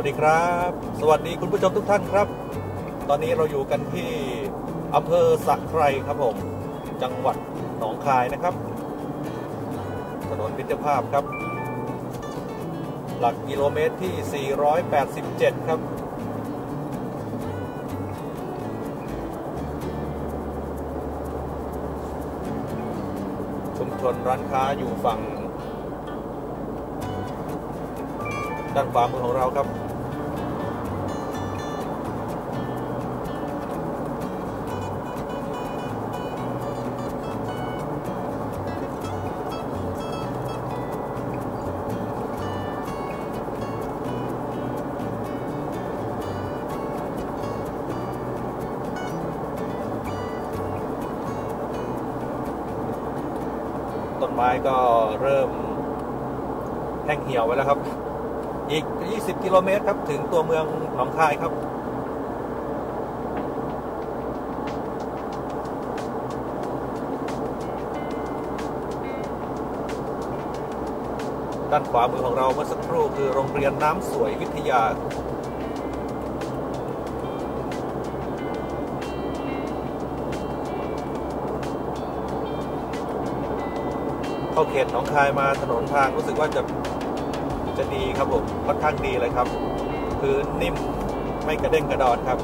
วัสดีครับ สวัสดีคุณผู้ชมทุกท่านครับ ตอนนี้เราอยู่กันที่อำเภอสักไครครับผม จังหวัดหนองคายนะครับ ถนนพิจภาพครับ หลักกิโลเมตรที่ 487 ครับชุมชนร้านค้าอยู่ฝั่งด้านขวามือของเราครับ ไม้ก็เริ่มแห้งเหี่ยวไว้แล้วครับ อีก 20 กิโลเมตรครับ ถึงตัวเมืองหนองคายครับ ด้านขวามือของเราเมื่อสักครู่คือโรงเรียนน้ำสวยวิทยา เข้าเขตหนองคายมาถนนทางรู้สึกว่าจะจะดีครับผมค่อนข้างดีเลยครับพื้นนิ่มไม่กระเด้งกระดอนครับ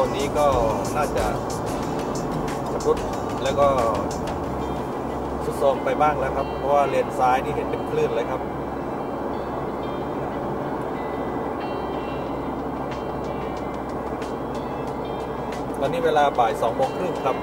นนโซนนี้ก็น่าจะชำรุดแล้วก็สุดโทรมไปบ้างแล้วครับ เพราะว่าเลนซ้ายนี่เห็นเป็นคลื่นเลยครับตอนนี้เวลาบ่ายสองโมงครึ่งครับ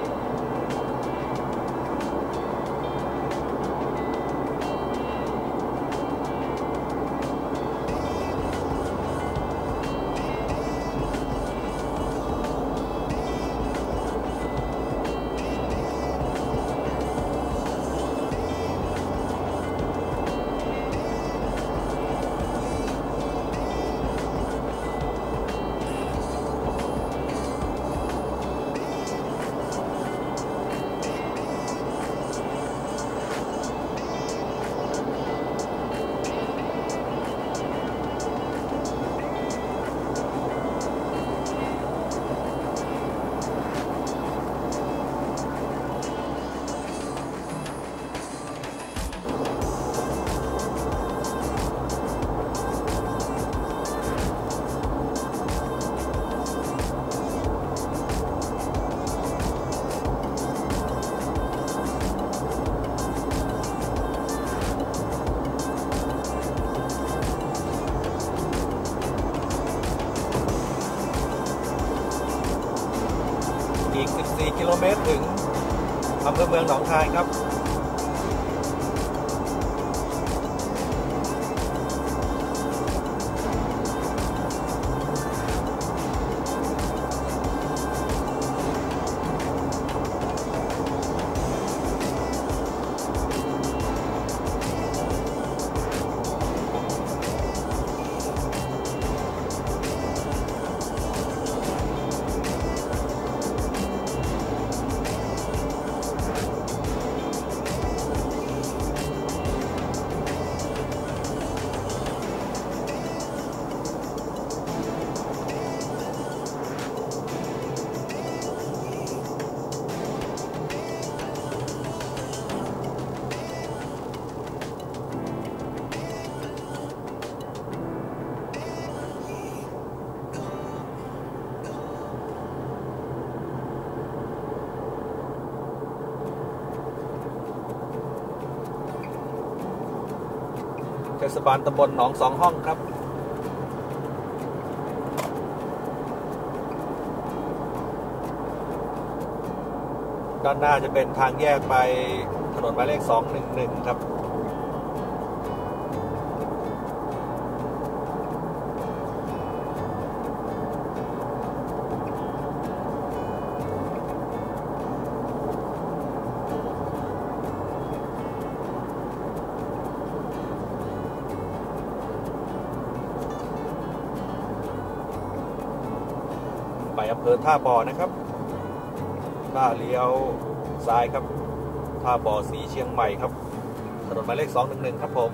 ตรถึงอำเภอเมืองหนองคายครับ ศบาลตำบลหนองสองห้องครับด้านหน้าจะเป็นทางแยกไปถนนหมายเลข 211 ครับ ไปอำเภอท่าบ่อนะครับถ้าเลี้ยวซ้ายครับท่าบ่อสีเชียงใหม่ครับถนนหมายเลข211ครับผม